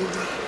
Mm-hmm.